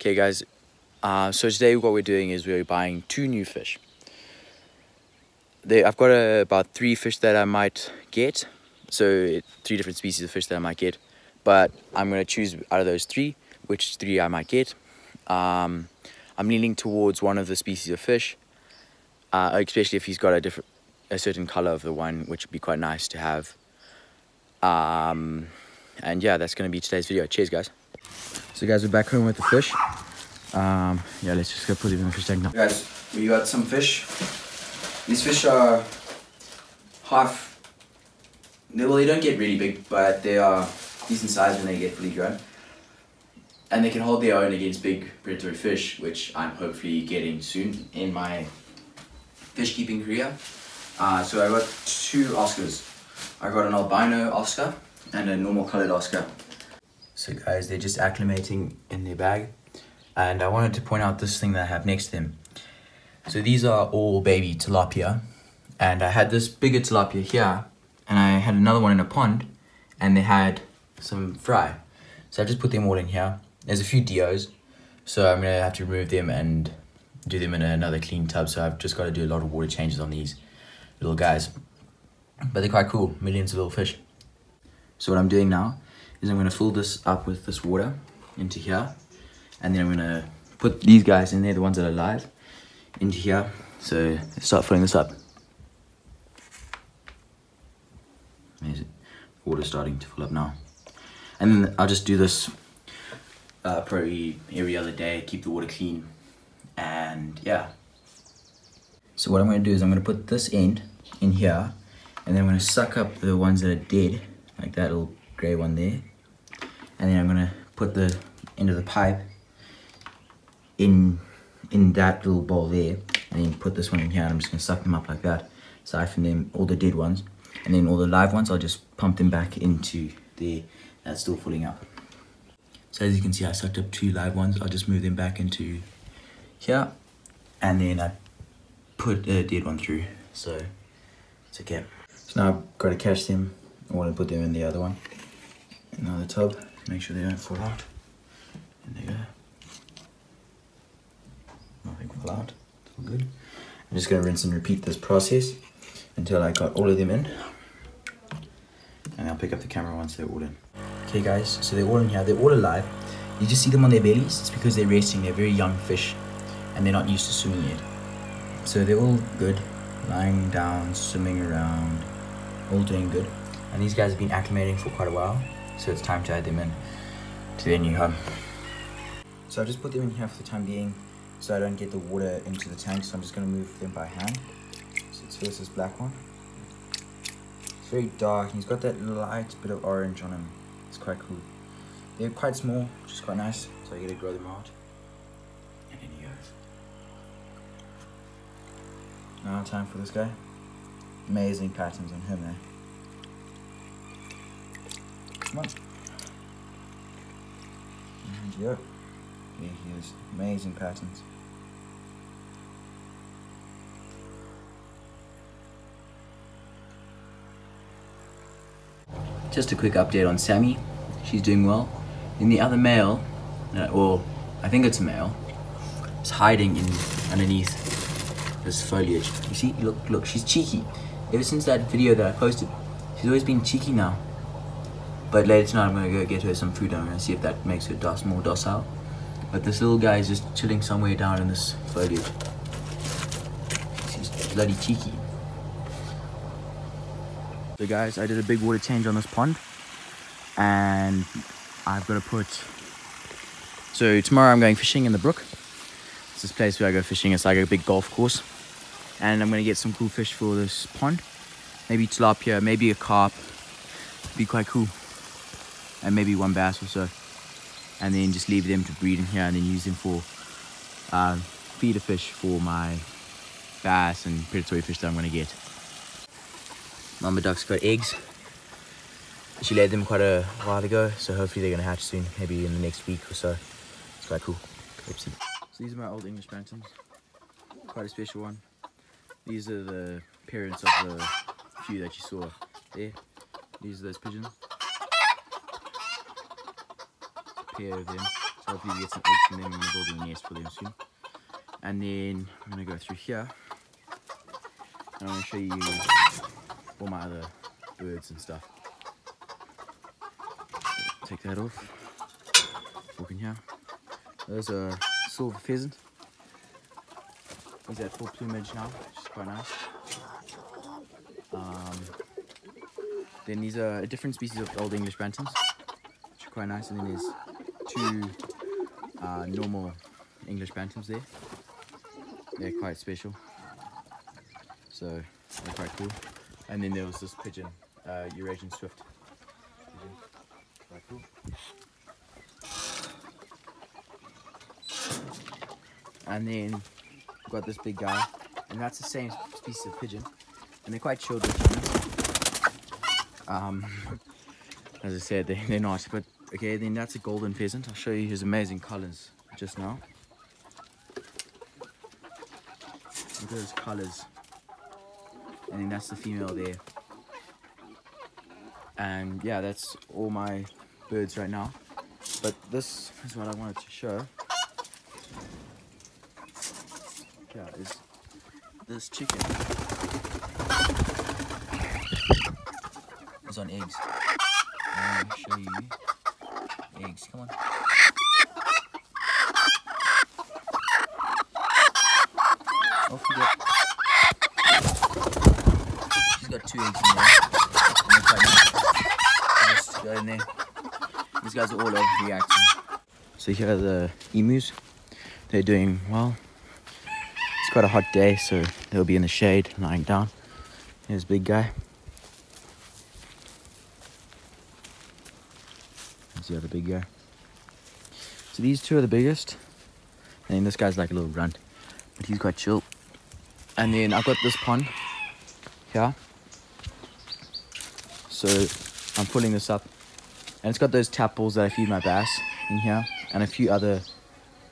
Okay guys, uh, so today what we're doing is we're buying two new fish. They, I've got uh, about three fish that I might get, so three different species of fish that I might get, but I'm going to choose out of those three, which three I might get. Um, I'm leaning towards one of the species of fish, uh, especially if he's got a different, a certain color of the one, which would be quite nice to have. Um, and yeah, that's going to be today's video. Cheers, guys. So guys, we're back home with the fish. Um, yeah, let's just go put them in the fish tank now. Guys, we got some fish. These fish are half, well, they don't get really big, but they are decent size when they get fully grown. And they can hold their own against big predatory fish, which I'm hopefully getting soon in my fish keeping career. Uh, so I got two Oscars. I got an albino Oscar and a normal colored Oscar. So guys, they're just acclimating in their bag. And I wanted to point out this thing that I have next to them. So these are all baby tilapia. And I had this bigger tilapia here. And I had another one in a pond. And they had some fry. So I just put them all in here. There's a few dios. So I'm going to have to remove them and do them in another clean tub. So I've just got to do a lot of water changes on these little guys. But they're quite cool. Millions of little fish. So what I'm doing now is I'm gonna fill this up with this water into here and then I'm gonna put these guys in there, the ones that are live, into here. So start filling this up. Amazing. Water's starting to fill up now. And then I'll just do this uh, probably every other day, keep the water clean. And yeah. So what I'm gonna do is I'm gonna put this end in here and then I'm gonna suck up the ones that are dead, like that little gray one there and then I'm gonna put the end of the pipe in in that little bowl there and then put this one in here and I'm just gonna suck them up like that siphon them all the dead ones and then all the live ones I'll just pump them back into the that's still filling up. So as you can see I sucked up two live ones I'll just move them back into here and then I put a dead one through so it's okay. So now I've got to catch them I want to put them in the other one in the tub Make sure they don't fall out. And they go. Nothing fall out. It's all good. I'm just going to rinse and repeat this process until I got all of them in. And I'll pick up the camera once they're all in. Okay guys, so they're all in here. They're all alive. You just see them on their bellies. It's because they're racing. They're very young fish and they're not used to swimming yet. So they're all good. Lying down, swimming around, all doing good. And these guys have been acclimating for quite a while so it's time to add them in to their new home. So I've just put them in here for the time being so I don't get the water into the tank so I'm just going to move them by hand. So it's first this black one. It's very dark he's got that light bit of orange on him. It's quite cool. They're quite small, which is quite nice, so I get to grow them out. And in he goes. Now time for this guy. Amazing patterns on him, eh? Come on. And yep. He has Amazing patterns. Just a quick update on Sammy. She's doing well. In the other male, uh, well, I think it's a male, is hiding in underneath this foliage. You see, look, look, she's cheeky. Ever since that video that I posted, she's always been cheeky now. But later tonight I'm gonna go get her some food. and I'm gonna see if that makes her dos more docile. But this little guy is just chilling somewhere down in this foliage. He's bloody cheeky. So guys, I did a big water change on this pond. And I've got to put... So tomorrow I'm going fishing in the brook. It's this place where I go fishing. It's like a big golf course. And I'm going to get some cool fish for this pond. Maybe tilapia, maybe a carp. Be quite cool and maybe one bass or so and then just leave them to breed in here and then use them for uh, feeder fish for my bass and predatory fish that I'm going to get. Mama duck's got eggs. She laid them quite a while ago, so hopefully they're going to hatch soon, maybe in the next week or so. It's quite cool. Oopsie. So these are my old English bantams. Quite a special one. These are the parents of the few that you saw there. These are those pigeons. Of them. So hopefully get some eggs from them. I'm gonna build a nest for them soon. And then I'm gonna go through here. And I'm gonna show you all my other birds and stuff. Take that off. Walk in here. There's a silver pheasant. He's at full plumage now, which is quite nice. Um, then these are a different species of old English bantams, which are quite nice. And then there's two uh, normal English bantams there. They're quite special. So they're quite cool. And then there was this pigeon, uh, Eurasian Swift. Pigeon. Quite cool. And then got this big guy, and that's the same species of pigeon. And they're quite chilled with. Um, as I said, they, they're nice, But okay, then that's a golden pheasant. I'll show you his amazing colors just now. Look at those colors. And then that's the female there. And yeah, that's all my birds right now. But this is what I wanted to show. Yeah, is this chicken is on eggs. I want to show you eggs. Come on. Off you go. She's got two eggs in there. Just go in there. These guys are all overreacting. So here are the emus. They're doing well. It's quite a hot day, so they'll be in the shade, lying down. Here's big guy. The other big guy. So these two are the biggest. And then this guy's like a little runt, but he's quite chill. And then I've got this pond here. So I'm pulling this up. And it's got those tadpoles that I feed my bass in here. And a few other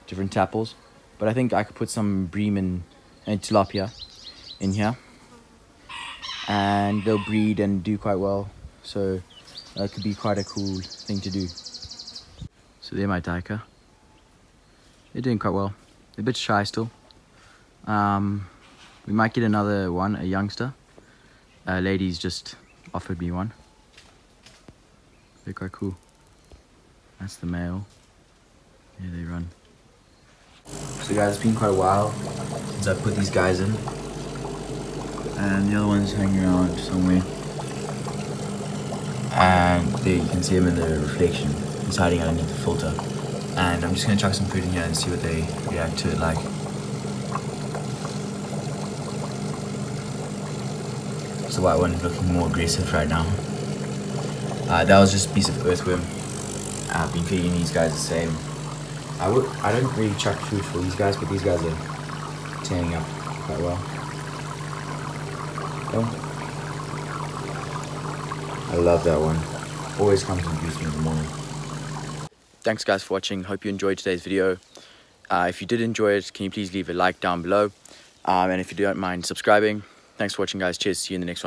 different tadpoles. But I think I could put some bream and, and tilapia in here. And they'll breed and do quite well. So uh, that could be quite a cool thing to do. So they're my duiker. They're doing quite well. They're a bit shy still. Um, we might get another one, a youngster. A lady's just offered me one. They're quite cool. That's the male. Yeah, they run. So guys, it's been quite a while since I put these guys in. And the other one's hanging around somewhere. And there you can see them in the reflection. He's hiding underneath the filter. And I'm just gonna chuck some food in here and see what they react to it like. So white one looking more aggressive right now. Uh, that was just a piece of earthworm. I've been feeding these guys the same. I would I don't really chuck food for these guys, but these guys are tearing up quite well. Oh. I love that one. Always comes and greets me in the morning. Thanks guys for watching. Hope you enjoyed today's video. Uh, if you did enjoy it, can you please leave a like down below? Um, and if you don't mind subscribing, thanks for watching guys. Cheers. See you in the next one.